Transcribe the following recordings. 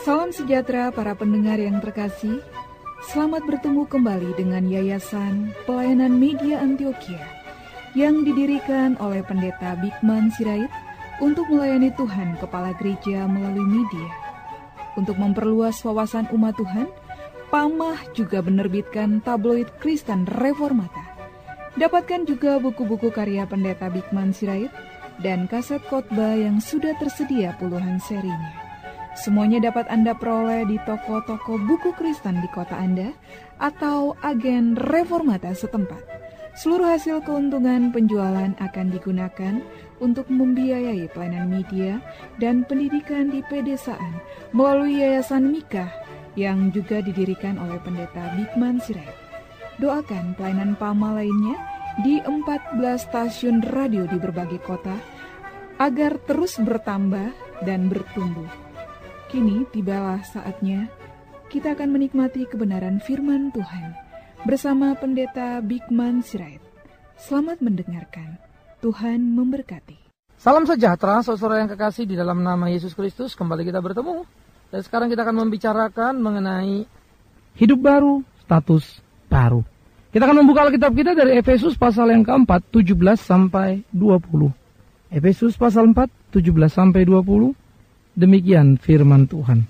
Salam sejahtera para pendengar yang terkasih. Selamat bertemu kembali dengan Yayasan Pelayanan Media Antioquia yang didirikan oleh Pendeta Bigman Sirait untuk melayani Tuhan Kepala Gereja melalui media. Untuk memperluas wawasan umat Tuhan, Pamah juga menerbitkan tabloid Kristen Reformata. Dapatkan juga buku-buku karya Pendeta Bigman Sirait dan kaset khotbah yang sudah tersedia puluhan serinya. Semuanya dapat Anda peroleh di toko-toko buku Kristen di kota Anda atau agen Reformata setempat. Seluruh hasil keuntungan penjualan akan digunakan untuk membiayai pelayanan media dan pendidikan di pedesaan melalui Yayasan Mikah yang juga didirikan oleh pendeta Bigman Sirait. Doakan pelayanan PAMA lainnya di 14 stasiun radio di berbagai kota agar terus bertambah dan bertumbuh. Kini tibalah saatnya kita akan menikmati kebenaran firman Tuhan bersama pendeta Bigman Sirait. Selamat mendengarkan. Tuhan memberkati. Salam sejahtera, saudara yang kekasih di dalam nama Yesus Kristus. Kembali kita bertemu. Dan sekarang kita akan membicarakan mengenai hidup baru, status baru. Kita akan membuka Alkitab kita dari Efesus pasal yang keempat, 17 sampai 20. Efesus pasal 4, 17 sampai 20. Demikian firman Tuhan.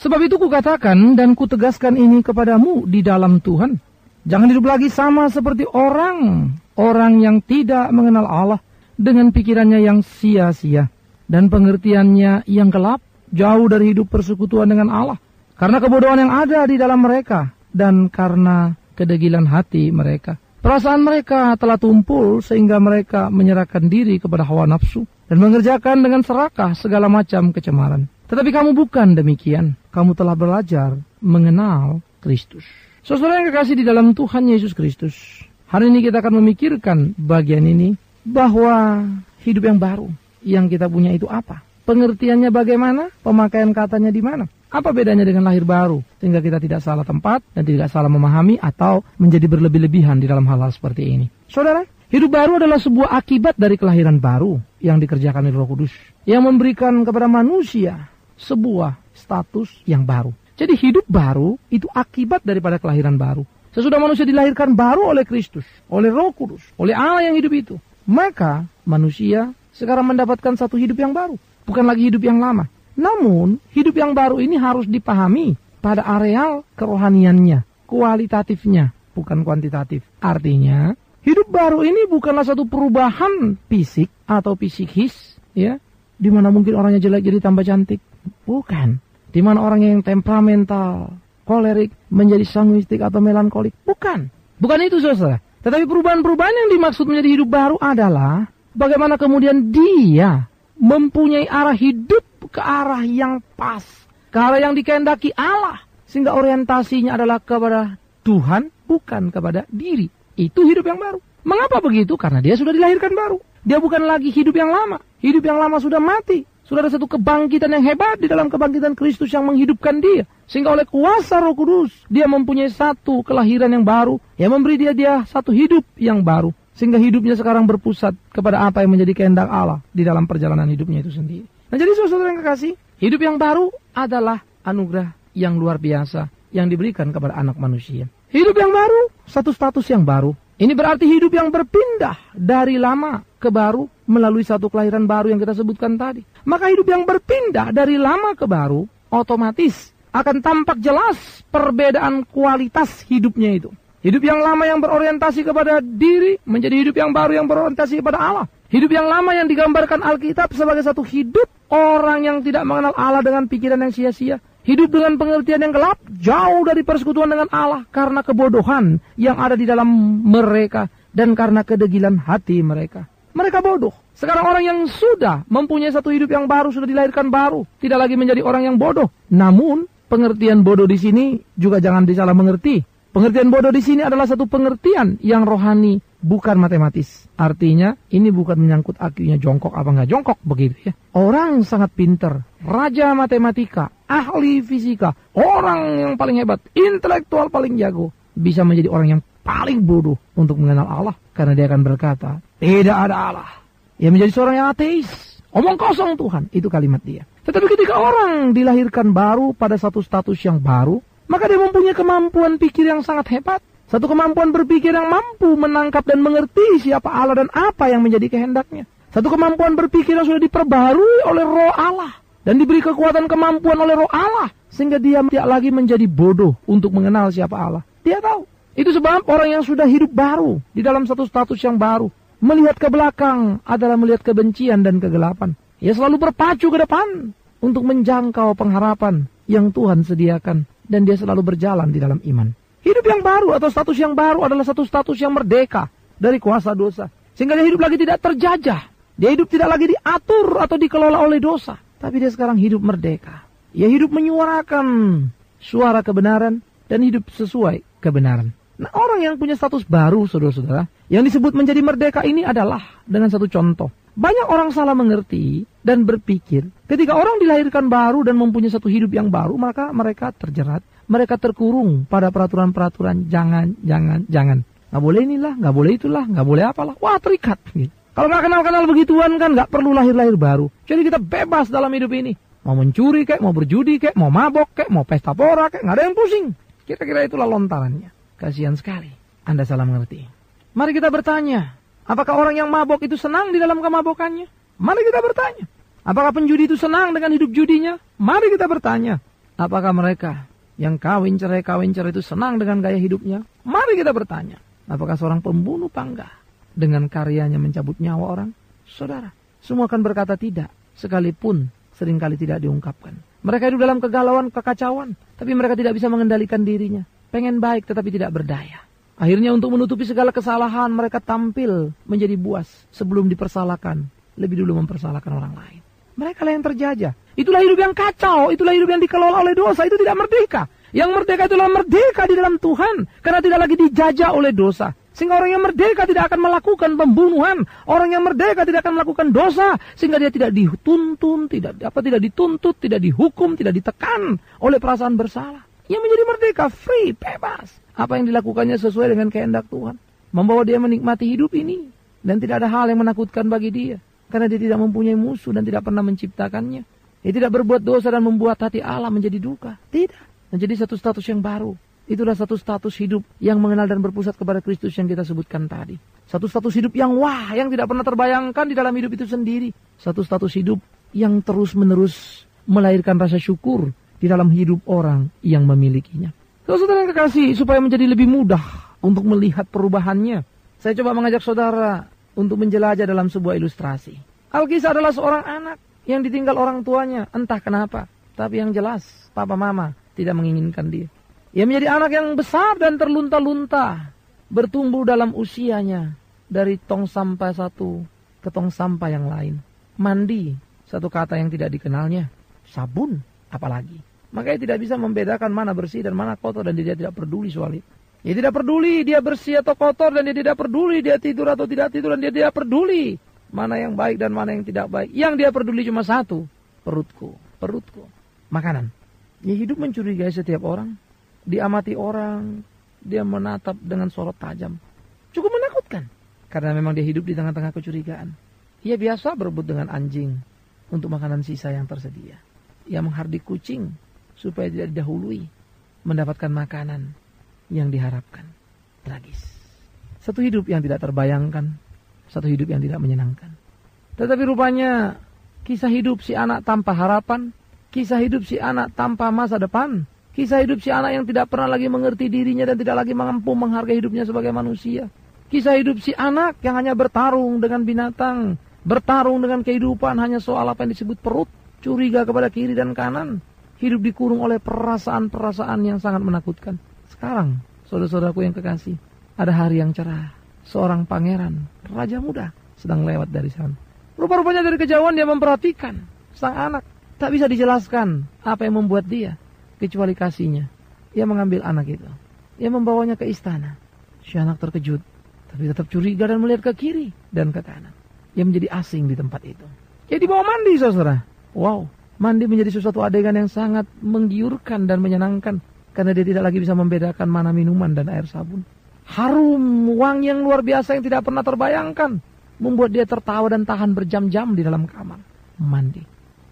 Sebab itu kukatakan dan kutegaskan ini kepadamu di dalam Tuhan. Jangan hidup lagi sama seperti orang, orang yang tidak mengenal Allah dengan pikirannya yang sia-sia dan pengertiannya yang gelap, jauh dari hidup persekutuan dengan Allah. Karena kebodohan yang ada di dalam mereka dan karena kedegilan hati mereka. Perasaan mereka telah tumpul sehingga mereka menyerahkan diri kepada hawa nafsu dan mengerjakan dengan serakah segala macam kecemaran. Tetapi kamu bukan demikian. Kamu telah belajar mengenal Kristus. Saudara yang kekasih di dalam Tuhan Yesus Kristus. Hari ini kita akan memikirkan bagian ini bahwa hidup yang baru yang kita punya itu apa? Pengertiannya bagaimana? Pemakaian katanya di mana? Apa bedanya dengan lahir baru? Sehingga kita tidak salah tempat dan tidak salah memahami atau menjadi berlebih-lebihan di dalam hal-hal seperti ini. Saudara, hidup baru adalah sebuah akibat dari kelahiran baru yang dikerjakan oleh Roh Kudus. Yang memberikan kepada manusia sebuah status yang baru. Jadi hidup baru itu akibat daripada kelahiran baru. Sesudah manusia dilahirkan baru oleh Kristus, oleh Roh Kudus, oleh Allah yang hidup itu maka manusia sekarang mendapatkan satu hidup yang baru, bukan lagi hidup yang lama. Namun, hidup yang baru ini harus dipahami pada areal kerohaniannya, kualitatifnya, bukan kuantitatif. Artinya, hidup baru ini bukanlah satu perubahan fisik atau psikis, ya, di mana mungkin orangnya jelek jadi tambah cantik. Bukan. Di mana orang yang temperamental, kolerik menjadi sanguistik atau melankolik. Bukan. Bukan itu, saudara. Tetapi perubahan-perubahan yang dimaksud menjadi hidup baru adalah bagaimana kemudian dia mempunyai arah hidup ke arah yang pas, ke yang dikehendaki Allah, sehingga orientasinya adalah kepada Tuhan, bukan kepada diri. Itu hidup yang baru. Mengapa begitu? Karena dia sudah dilahirkan baru. Dia bukan lagi hidup yang lama. Hidup yang lama sudah mati. Sudah ada satu kebangkitan yang hebat di dalam kebangkitan Kristus yang menghidupkan dia. Sehingga oleh kuasa roh kudus, dia mempunyai satu kelahiran yang baru. Yang memberi dia dia satu hidup yang baru. Sehingga hidupnya sekarang berpusat kepada apa yang menjadi kehendak Allah di dalam perjalanan hidupnya itu sendiri. Nah jadi saudara yang kekasih, hidup yang baru adalah anugerah yang luar biasa yang diberikan kepada anak manusia. Hidup yang baru, satu status yang baru. Ini berarti hidup yang berpindah dari lama ke baru melalui satu kelahiran baru yang kita sebutkan tadi. Maka hidup yang berpindah dari lama ke baru otomatis akan tampak jelas perbedaan kualitas hidupnya itu. Hidup yang lama yang berorientasi kepada diri menjadi hidup yang baru yang berorientasi kepada Allah. Hidup yang lama yang digambarkan Alkitab sebagai satu hidup orang yang tidak mengenal Allah dengan pikiran yang sia-sia. Hidup dengan pengertian yang gelap, jauh dari persekutuan dengan Allah karena kebodohan yang ada di dalam mereka dan karena kedegilan hati mereka. Mereka bodoh. Sekarang orang yang sudah mempunyai satu hidup yang baru, sudah dilahirkan baru, tidak lagi menjadi orang yang bodoh. Namun, pengertian bodoh di sini juga jangan disalah mengerti. Pengertian bodoh di sini adalah satu pengertian yang rohani, bukan matematis. Artinya, ini bukan menyangkut akinya jongkok apa nggak jongkok begitu ya. Orang sangat pinter, raja matematika, ahli fisika, orang yang paling hebat, intelektual paling jago, bisa menjadi orang yang paling bodoh untuk mengenal Allah karena dia akan berkata tidak ada Allah. Ia menjadi seorang yang ateis, omong kosong Tuhan itu kalimat dia. Tetapi ketika orang dilahirkan baru pada satu status yang baru, maka dia mempunyai kemampuan pikir yang sangat hebat. Satu kemampuan berpikir yang mampu menangkap dan mengerti siapa Allah dan apa yang menjadi kehendaknya. Satu kemampuan berpikir yang sudah diperbarui oleh roh Allah. Dan diberi kekuatan kemampuan oleh roh Allah. Sehingga dia tidak lagi menjadi bodoh untuk mengenal siapa Allah. Dia tahu. Itu sebab orang yang sudah hidup baru di dalam satu status yang baru. Melihat ke belakang adalah melihat kebencian dan kegelapan. Ia selalu berpacu ke depan untuk menjangkau pengharapan yang Tuhan sediakan. Dan dia selalu berjalan di dalam iman. Hidup yang baru atau status yang baru adalah satu status yang merdeka dari kuasa dosa. Sehingga dia hidup lagi tidak terjajah. Dia hidup tidak lagi diatur atau dikelola oleh dosa. Tapi dia sekarang hidup merdeka. Ia hidup menyuarakan suara kebenaran dan hidup sesuai kebenaran. Nah orang yang punya status baru saudara-saudara. Yang disebut menjadi merdeka ini adalah dengan satu contoh. Banyak orang salah mengerti dan berpikir ketika orang dilahirkan baru dan mempunyai satu hidup yang baru maka mereka terjerat mereka terkurung pada peraturan-peraturan jangan, jangan, jangan. Nggak boleh inilah, nggak boleh itulah, nggak boleh apalah. Wah terikat. Gitu. Kalau nggak kenal-kenal begituan kan nggak perlu lahir-lahir baru. Jadi kita bebas dalam hidup ini. Mau mencuri kek, mau berjudi kek, mau mabok kek, mau pesta pora kek, nggak ada yang pusing. Kira-kira itulah lontarannya. Kasihan sekali. Anda salah mengerti. Mari kita bertanya, apakah orang yang mabok itu senang di dalam kemabokannya? Mari kita bertanya. Apakah penjudi itu senang dengan hidup judinya? Mari kita bertanya. Apakah mereka yang kawin cerai kawin cerai itu senang dengan gaya hidupnya? Mari kita bertanya, apakah seorang pembunuh pangga dengan karyanya mencabut nyawa orang? Saudara, semua akan berkata tidak, sekalipun sering kali tidak diungkapkan. Mereka hidup dalam kegalauan, kekacauan, tapi mereka tidak bisa mengendalikan dirinya. Pengen baik tetapi tidak berdaya. Akhirnya untuk menutupi segala kesalahan mereka tampil menjadi buas sebelum dipersalahkan. Lebih dulu mempersalahkan orang lain. Mereka lah yang terjajah. Itulah hidup yang kacau, itulah hidup yang dikelola oleh dosa, itu tidak merdeka. Yang merdeka itulah merdeka di dalam Tuhan, karena tidak lagi dijajah oleh dosa. Sehingga orang yang merdeka tidak akan melakukan pembunuhan, orang yang merdeka tidak akan melakukan dosa, sehingga dia tidak dituntun, tidak apa tidak dituntut, tidak dihukum, tidak ditekan oleh perasaan bersalah. Yang menjadi merdeka, free, bebas. Apa yang dilakukannya sesuai dengan kehendak Tuhan. Membawa dia menikmati hidup ini. Dan tidak ada hal yang menakutkan bagi dia. Karena dia tidak mempunyai musuh dan tidak pernah menciptakannya. Dia tidak berbuat dosa dan membuat hati Allah menjadi duka. Tidak. Menjadi satu status yang baru. Itulah satu status hidup yang mengenal dan berpusat kepada Kristus yang kita sebutkan tadi. Satu status hidup yang wah, yang tidak pernah terbayangkan di dalam hidup itu sendiri. Satu status hidup yang terus-menerus melahirkan rasa syukur di dalam hidup orang yang memilikinya. Saudara yang kekasih, supaya menjadi lebih mudah untuk melihat perubahannya, saya coba mengajak saudara untuk menjelajah dalam sebuah ilustrasi. Alkisah adalah seorang anak yang ditinggal orang tuanya, entah kenapa. Tapi yang jelas, papa mama tidak menginginkan dia. Ia menjadi anak yang besar dan terlunta-lunta, bertumbuh dalam usianya dari tong sampah satu ke tong sampah yang lain. Mandi, satu kata yang tidak dikenalnya. Sabun, apalagi. Makanya tidak bisa membedakan mana bersih dan mana kotor dan dia tidak peduli soal itu. Dia tidak peduli dia bersih atau kotor dan dia tidak peduli dia tidur atau tidak tidur dan dia tidak peduli mana yang baik dan mana yang tidak baik. Yang dia peduli cuma satu, perutku, perutku. Makanan. Dia hidup mencurigai setiap orang, diamati orang, dia menatap dengan sorot tajam. Cukup menakutkan. Karena memang dia hidup di tengah-tengah kecurigaan. Ia biasa berebut dengan anjing untuk makanan sisa yang tersedia. Ia menghardik kucing supaya tidak didahului mendapatkan makanan yang diharapkan. Tragis. Satu hidup yang tidak terbayangkan, satu hidup yang tidak menyenangkan. Tetapi rupanya kisah hidup si anak tanpa harapan, kisah hidup si anak tanpa masa depan, kisah hidup si anak yang tidak pernah lagi mengerti dirinya dan tidak lagi mampu menghargai hidupnya sebagai manusia. Kisah hidup si anak yang hanya bertarung dengan binatang, bertarung dengan kehidupan hanya soal apa yang disebut perut, curiga kepada kiri dan kanan, hidup dikurung oleh perasaan-perasaan yang sangat menakutkan. Sekarang, saudara-saudaraku yang kekasih, ada hari yang cerah. Seorang pangeran, raja muda, sedang lewat dari sana. Rupa-rupanya dari kejauhan dia memperhatikan sang anak. Tak bisa dijelaskan apa yang membuat dia, kecuali kasihnya. Ia mengambil anak itu. Ia membawanya ke istana. Si anak terkejut, tapi tetap curiga dan melihat ke kiri dan ke kanan. Ia menjadi asing di tempat itu. Ia dibawa mandi, saudara. Wow, mandi menjadi sesuatu adegan yang sangat menggiurkan dan menyenangkan karena dia tidak lagi bisa membedakan mana minuman dan air sabun. Harum wangi yang luar biasa yang tidak pernah terbayangkan membuat dia tertawa dan tahan berjam-jam di dalam kamar mandi.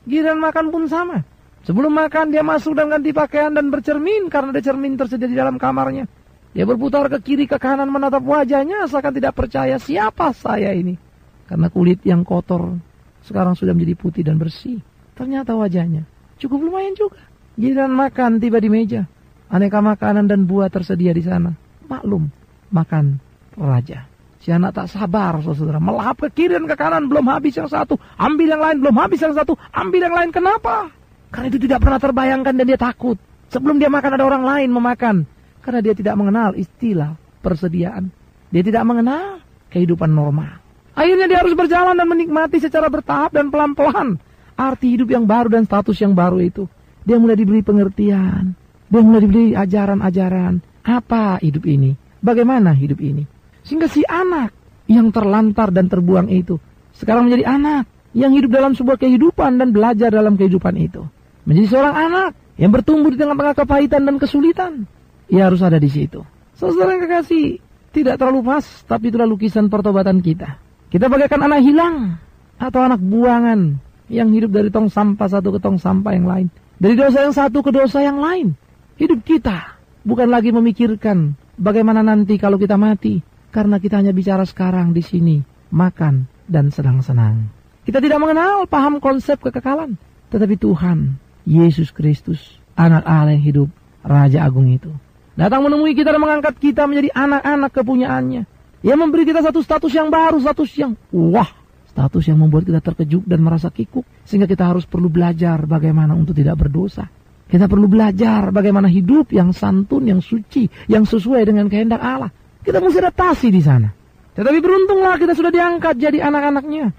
Giliran makan pun sama. Sebelum makan dia masuk dan ganti pakaian dan bercermin karena ada cermin tersedia di dalam kamarnya. Dia berputar ke kiri ke kanan menatap wajahnya seakan tidak percaya siapa saya ini. Karena kulit yang kotor sekarang sudah menjadi putih dan bersih. Ternyata wajahnya cukup lumayan juga. Giliran makan tiba di meja. Aneka makanan dan buah tersedia di sana. Maklum, makan raja. Si anak tak sabar, saudara. Melahap ke kiri dan ke kanan, belum habis yang satu. Ambil yang lain, belum habis yang satu. Ambil yang lain, kenapa? Karena itu tidak pernah terbayangkan dan dia takut. Sebelum dia makan ada orang lain memakan. Karena dia tidak mengenal istilah persediaan. Dia tidak mengenal kehidupan normal. Akhirnya dia harus berjalan dan menikmati secara bertahap dan pelan-pelan. Arti hidup yang baru dan status yang baru itu. Dia mulai diberi pengertian. Dia mulai diberi ajaran-ajaran. Apa hidup ini? Bagaimana hidup ini? Sehingga si anak yang terlantar dan terbuang itu sekarang menjadi anak yang hidup dalam sebuah kehidupan dan belajar dalam kehidupan itu. Menjadi seorang anak yang bertumbuh di tengah-tengah kepahitan dan kesulitan. Ia harus ada di situ. Saudara yang kekasih, tidak terlalu pas, tapi itulah lukisan pertobatan kita. Kita bagaikan anak hilang atau anak buangan yang hidup dari tong sampah satu ke tong sampah yang lain. Dari dosa yang satu ke dosa yang lain. Hidup kita bukan lagi memikirkan bagaimana nanti kalau kita mati, karena kita hanya bicara sekarang di sini, makan dan senang-senang. Kita tidak mengenal paham konsep kekekalan. Tetapi Tuhan, Yesus Kristus, anak Allah yang hidup, Raja Agung itu. Datang menemui kita dan mengangkat kita menjadi anak-anak kepunyaannya. Ia memberi kita satu status yang baru, status yang wah. Status yang membuat kita terkejut dan merasa kikuk. Sehingga kita harus perlu belajar bagaimana untuk tidak berdosa. Kita perlu belajar bagaimana hidup yang santun, yang suci, yang sesuai dengan kehendak Allah. Kita mesti adaptasi di sana. Tetapi beruntunglah kita sudah diangkat jadi anak-anaknya.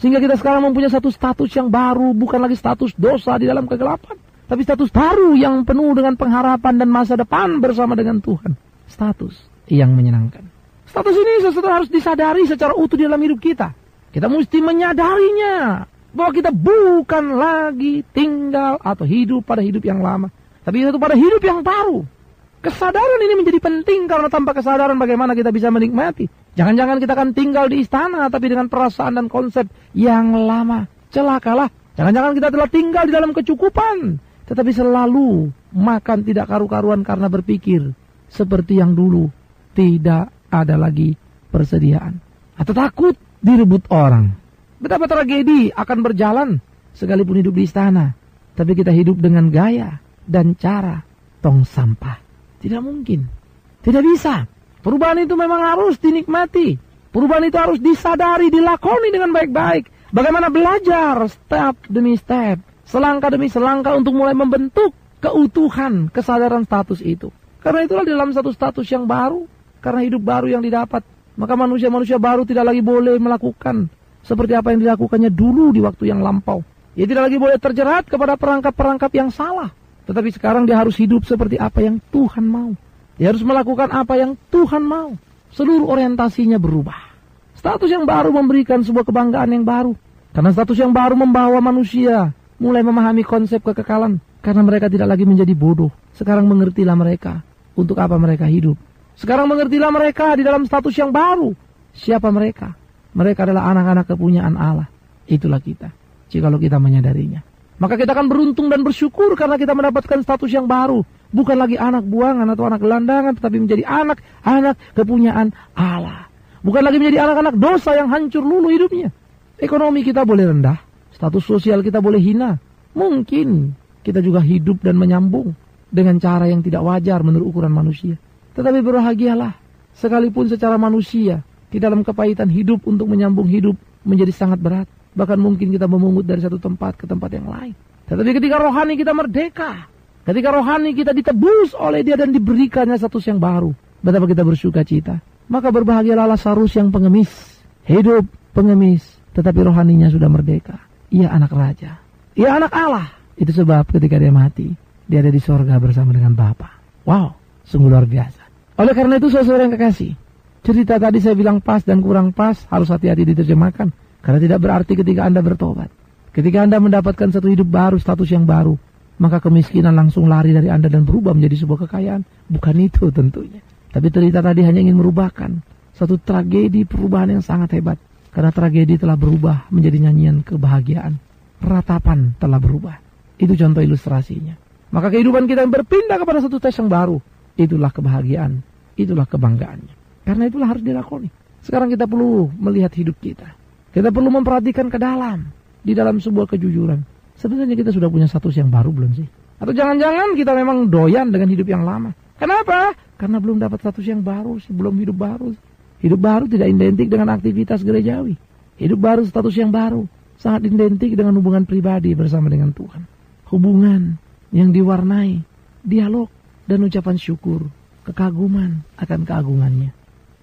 Sehingga kita sekarang mempunyai satu status yang baru, bukan lagi status dosa di dalam kegelapan. Tapi status baru yang penuh dengan pengharapan dan masa depan bersama dengan Tuhan. Status yang menyenangkan. Status ini sesuatu harus disadari secara utuh di dalam hidup kita. Kita mesti menyadarinya. Bahwa kita bukan lagi tinggal atau hidup pada hidup yang lama. Tapi itu pada hidup yang baru. Kesadaran ini menjadi penting karena tanpa kesadaran bagaimana kita bisa menikmati. Jangan-jangan kita akan tinggal di istana tapi dengan perasaan dan konsep yang lama. Celakalah. Jangan-jangan kita telah tinggal di dalam kecukupan. Tetapi selalu makan tidak karu-karuan karena berpikir seperti yang dulu. Tidak ada lagi persediaan. Atau takut direbut orang. Betapa tragedi akan berjalan sekalipun hidup di istana. Tapi kita hidup dengan gaya dan cara tong sampah. Tidak mungkin. Tidak bisa. Perubahan itu memang harus dinikmati. Perubahan itu harus disadari, dilakoni dengan baik-baik. Bagaimana belajar step demi step, selangkah demi selangkah untuk mulai membentuk keutuhan kesadaran status itu. Karena itulah dalam satu status yang baru, karena hidup baru yang didapat, maka manusia-manusia baru tidak lagi boleh melakukan seperti apa yang dilakukannya dulu di waktu yang lampau. Ia tidak lagi boleh terjerat kepada perangkap-perangkap yang salah. Tetapi sekarang dia harus hidup seperti apa yang Tuhan mau. Dia harus melakukan apa yang Tuhan mau. Seluruh orientasinya berubah. Status yang baru memberikan sebuah kebanggaan yang baru. Karena status yang baru membawa manusia mulai memahami konsep kekekalan. Karena mereka tidak lagi menjadi bodoh. Sekarang mengertilah mereka untuk apa mereka hidup. Sekarang mengertilah mereka di dalam status yang baru. Siapa mereka? Mereka adalah anak-anak kepunyaan Allah. Itulah kita. Jikalau kita menyadarinya. Maka kita akan beruntung dan bersyukur karena kita mendapatkan status yang baru. Bukan lagi anak buangan atau anak gelandangan, tetapi menjadi anak-anak kepunyaan Allah. Bukan lagi menjadi anak-anak dosa yang hancur lulu hidupnya. Ekonomi kita boleh rendah, status sosial kita boleh hina. Mungkin kita juga hidup dan menyambung dengan cara yang tidak wajar menurut ukuran manusia. Tetapi berbahagialah, sekalipun secara manusia, di dalam kepahitan hidup untuk menyambung hidup menjadi sangat berat. Bahkan mungkin kita memungut dari satu tempat ke tempat yang lain. Tetapi ketika rohani kita merdeka, ketika rohani kita ditebus oleh dia dan diberikannya status yang baru, betapa kita bersuka cita. Maka berbahagialah Lazarus yang pengemis, hidup pengemis, tetapi rohaninya sudah merdeka. Ia anak raja, ia anak Allah. Itu sebab ketika dia mati, dia ada di sorga bersama dengan Bapa. Wow, sungguh luar biasa. Oleh karena itu saudara yang kekasih, cerita tadi saya bilang pas dan kurang pas, harus hati-hati diterjemahkan. Karena tidak berarti ketika Anda bertobat. Ketika Anda mendapatkan satu hidup baru, status yang baru, maka kemiskinan langsung lari dari Anda dan berubah menjadi sebuah kekayaan. Bukan itu tentunya. Tapi cerita tadi hanya ingin merubahkan satu tragedi perubahan yang sangat hebat. Karena tragedi telah berubah menjadi nyanyian kebahagiaan. ratapan telah berubah. Itu contoh ilustrasinya. Maka kehidupan kita yang berpindah kepada satu tes yang baru, itulah kebahagiaan, itulah kebanggaannya. Karena itulah harus dilakoni. Sekarang kita perlu melihat hidup kita. Kita perlu memperhatikan ke dalam, di dalam sebuah kejujuran. Sebenarnya kita sudah punya status yang baru belum sih? Atau jangan-jangan kita memang doyan dengan hidup yang lama. Kenapa? Karena belum dapat status yang baru sih, belum hidup baru. Hidup baru tidak identik dengan aktivitas gerejawi. Hidup baru status yang baru, sangat identik dengan hubungan pribadi bersama dengan Tuhan. Hubungan yang diwarnai dialog dan ucapan syukur, kekaguman akan keagungannya.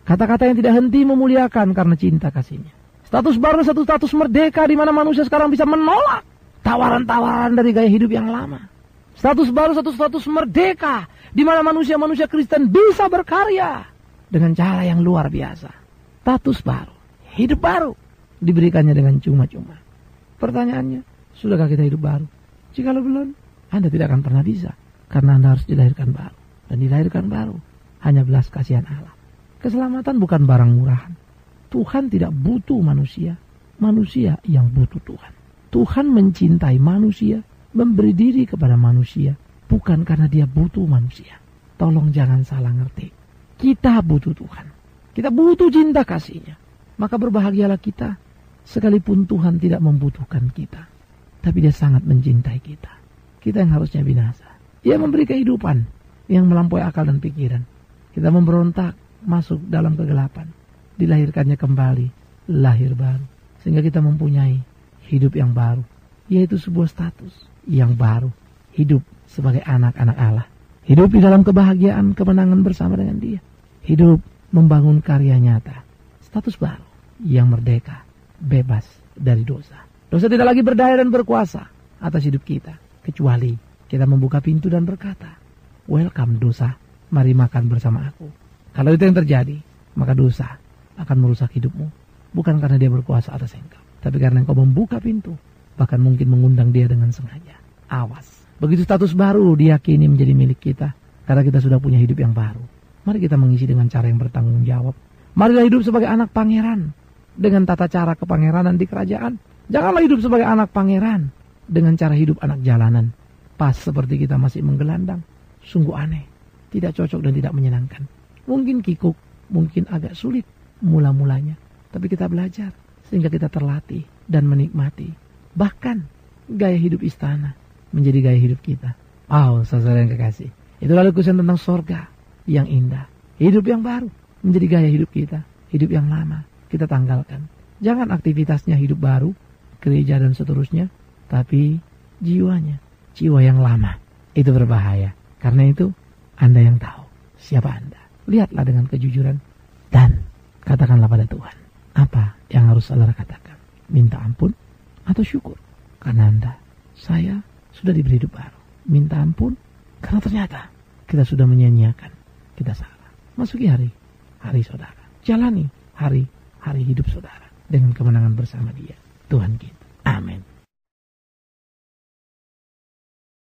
Kata-kata yang tidak henti memuliakan karena cinta kasihnya. Status baru satu status merdeka di mana manusia sekarang bisa menolak tawaran-tawaran dari gaya hidup yang lama. Status baru satu status merdeka di mana manusia-manusia Kristen bisa berkarya dengan cara yang luar biasa. Status baru, hidup baru diberikannya dengan cuma-cuma. Pertanyaannya, sudahkah kita hidup baru? Jika belum, anda tidak akan pernah bisa. Karena Anda harus dilahirkan baru. Dan dilahirkan baru hanya belas kasihan Allah. Keselamatan bukan barang murahan. Tuhan tidak butuh manusia. Manusia yang butuh Tuhan. Tuhan mencintai manusia, memberi diri kepada manusia, bukan karena dia butuh manusia. Tolong jangan salah ngerti. Kita butuh Tuhan. Kita butuh cinta kasihnya. Maka berbahagialah kita, sekalipun Tuhan tidak membutuhkan kita. Tapi dia sangat mencintai kita kita yang harusnya binasa. Ia memberi kehidupan yang melampaui akal dan pikiran. Kita memberontak, masuk dalam kegelapan. Dilahirkannya kembali, lahir baru. Sehingga kita mempunyai hidup yang baru. Yaitu sebuah status yang baru. Hidup sebagai anak-anak Allah. Hidup di dalam kebahagiaan, kemenangan bersama dengan dia. Hidup membangun karya nyata. Status baru yang merdeka, bebas dari dosa. Dosa tidak lagi berdaya dan berkuasa atas hidup kita kecuali kita membuka pintu dan berkata, "Welcome dosa, mari makan bersama aku." Kalau itu yang terjadi, maka dosa akan merusak hidupmu, bukan karena dia berkuasa atas engkau, tapi karena engkau membuka pintu, bahkan mungkin mengundang dia dengan sengaja. Awas. Begitu status baru diyakini menjadi milik kita, karena kita sudah punya hidup yang baru. Mari kita mengisi dengan cara yang bertanggung jawab. Marilah hidup sebagai anak pangeran dengan tata cara kepangeranan di kerajaan. Janganlah hidup sebagai anak pangeran dengan cara hidup anak jalanan. Pas seperti kita masih menggelandang. Sungguh aneh. Tidak cocok dan tidak menyenangkan. Mungkin kikuk, mungkin agak sulit mula-mulanya. Tapi kita belajar sehingga kita terlatih dan menikmati. Bahkan gaya hidup istana menjadi gaya hidup kita. Oh, saudara yang kekasih. Itulah lukisan tentang sorga yang indah. Hidup yang baru menjadi gaya hidup kita. Hidup yang lama kita tanggalkan. Jangan aktivitasnya hidup baru, gereja dan seterusnya, tapi jiwanya, jiwa yang lama. Itu berbahaya. Karena itu, Anda yang tahu siapa Anda. Lihatlah dengan kejujuran dan katakanlah pada Tuhan. Apa yang harus saudara katakan? Minta ampun atau syukur? Karena Anda, saya sudah diberi hidup baru. Minta ampun karena ternyata kita sudah menyanyiakan. Kita salah. Masuki hari, hari saudara. Jalani hari, hari hidup saudara. Dengan kemenangan bersama dia. Tuhan kita. Amin.